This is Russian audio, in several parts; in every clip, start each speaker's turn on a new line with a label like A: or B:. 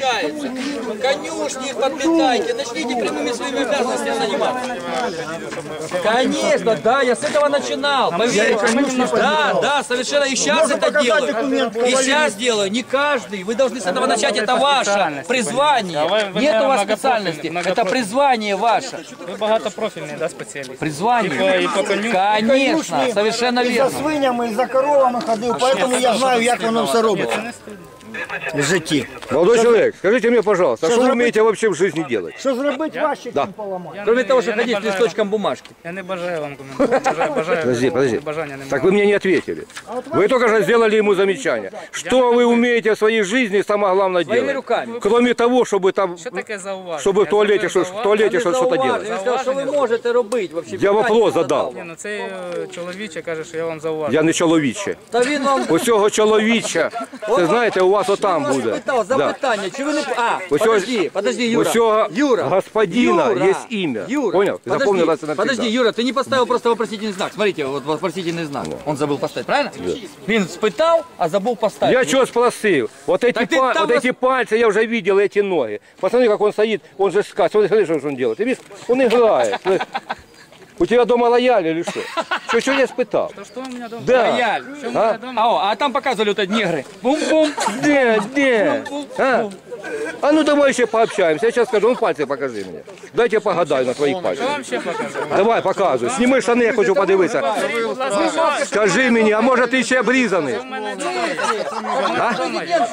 A: guys. Конюшни подметайте, начните прямыми своими обязанностями заниматься. Конечно, да, я с этого начинал, поверьте. Да, да, совершенно. И сейчас это делаю. И сейчас делаю. Не каждый. Вы должны с этого начать. Это ваше призвание.
B: вы,
A: Нет у вас
B: наверное,
A: специальности.
B: многопрофильный,
A: Это призвание ваше.
B: Ви багатопрофільний, да, спеціаліст?
A: Призвание.
B: І по коню.
A: Конечно, совершенно
C: І за
A: верно.
C: свинями, і за коровами ходив, поэтому я знаю, як воно все робиться в житті.
D: Молодой человек, скажите мне, пожалуйста, а
C: Что
D: что вы
C: за
D: умеете вообще в жизни делать?
C: Що зробити важче, чим поламати?
A: Кроме того, что
B: Я не
A: ходить с
B: бажаю
A: листочком бумажки.
B: Я не бажаю вам коментувати. Бажаю, бажаю.
D: Подожди, подожди.
B: Бажання немає.
D: Так вы мне не ответили. Вы только что сделали ему замечание. Что вы умеете в своей жизни самое главное
A: Своими
D: делать?
A: руками.
D: Кроме того, чтобы там,
B: Що таке зауваження?
D: чтобы в
B: Я
D: туалете,
B: зробив
D: что, в
B: зауваження.
D: туалете что- что-то
A: Зауваження.
D: делать.
A: Я сказав, що ви можете робити. Вообще,
D: Я
A: питання
D: вопрос
A: не
D: задав.
B: Ні, ну цей е, чоловіче каже, що я вам зауважу.
D: Я не чоловіче.
A: Та він вам
D: Усього чоловіча, це знаєте, у вас отам
A: вас
D: буде.
A: питав
D: Да.
A: запитання, чи ви не... А,
D: Ось
A: подожди, подожди, Юра.
D: Усього
A: Юра.
D: господина
A: Юра.
D: є ім'я.
A: Юра,
D: Понял? Ты
A: подожди,
D: запомнил это навсегда.
A: подожди, Юра, ты не поставил просто вопросительный знак. Смотрите, вот вопросительный знак. Он забыл поставить, правильно? Він спитав, а забув поставити.
D: Я что спросил? Вот эти,
A: Так ты
D: па-
A: там
D: вот
A: рас-
D: эти пальцы, я уже видел эти ноги. Посмотри, как он стоит, он же скачет. Смотри, смотри, что он делает. Ты видишь, он играет. У тебя дома рояль или что? Что, что я испытал?
B: То що у мене дома?
D: Да.
A: Рояль.
D: А?
A: А, о, а там показывали вот эти негры. Бум-бум.
D: Где, где? А? А ну давай еще пообщаемся. Я сейчас скажу, ну пальцы покажи мне. Дайте я погадаю на твоих
B: Що
D: пальцах.
B: вам ще покажу?
D: Давай, показуй. Сніми штани, я хочу подивитися.
B: Будь ласка,
D: Скажи мені, а може ти ще обрізаний?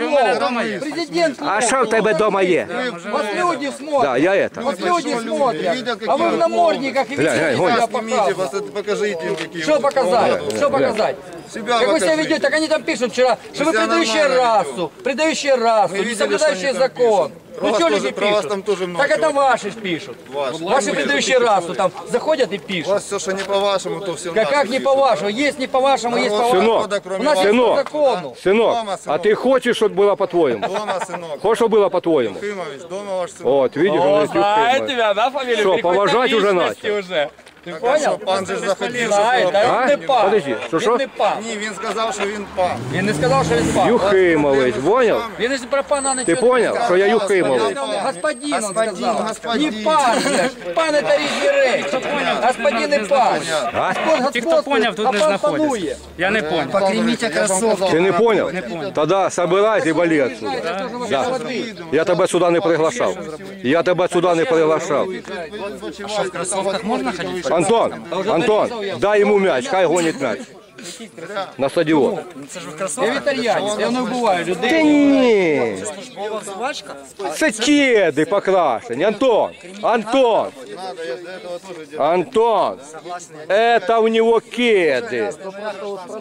A: Президент Президент
D: А що в тебе вдома є?
A: Вас люди смотрят.
D: Да, я это.
A: Вас люди смотрят. А вы в намордниках и
D: Глянь, глянь,
A: висите
D: гонь.
A: себя
E: Снимите,
A: показывать.
E: просто покажите им, какие
A: Что
E: вы.
A: показать? Что показать?
E: Себя
A: Как вы себя
E: покажите.
A: ведете? Так они там пишут вчера, что вы
E: себя
A: предающие
E: нормально
A: расу, предающие расу,
E: Мы
A: не
E: видели,
A: соблюдающие
E: что они там
A: закон.
E: Про
A: Ну что
E: тоже-
A: люди
E: про вас
A: пишут?
E: там тоже много
A: Так это ваши ж пишут.
E: Ваши.
A: Ваши предающие расу там заходят и
E: У
A: пишут.
E: вас все, что не по-вашему, то все
A: Как, как не по-вашему? Есть не по-вашему, есть по-вашему.
D: Сынок,
A: У нас есть по
D: сынок.
A: закону.
D: Синок, а ти хочеш, щоб було по-твоєму?
E: Дома, сынок.
D: Хочеш, щоб було по-твоєму?
E: Химович, дома ваш сынок.
D: От, видиш,
A: О,
D: вони
A: знает
D: тюхи.
A: тебя, да, фамилию?
D: Что,
A: Переходит на
D: поважать уже
A: личности
D: начал?
A: уже.
E: Ти
A: поняв?
E: Пан же
D: захотів,
A: щоб... Не пан.
D: Подожди, що що?
A: пан.
E: Ні, він сказав, що він пан.
A: Він не сказав, що він пан.
D: Юхимович, поняв?
A: Він не про пана нічого.
D: Ти
A: не
D: що я Юхимович?
A: Господин, сказав.
E: господин.
A: Не пан, пан це різні речі. Господин і пан.
D: А?
B: Ті, хто поняв, тут не
A: знаходяться.
B: Я не поняв.
C: Покріміть кросовки.
D: Ти не понял? Тогда собирайся и вали отсюда. Я тебя сюда не приглашал. Я тебя сюда не приглашал. А что, в кроссовках можно ходить? Антон, Антон, дай йому м'яч, хай гонить м'яч. На стадіон.
A: Я вітаріанець, я не вбиваю
D: Та
A: людей.
D: ні. Це кеди покрашені. Антон, Антон, Антон, это у него кеди.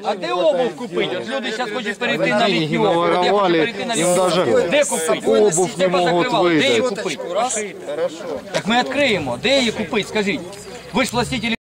A: А де обув купити? От люди зараз хочуть перейти на літню обув. От я хочу перейти на літню обув. Де купити? Обув не можуть Де її купити? Так ми відкриємо. Де її купити, скажіть? Ви ж властителі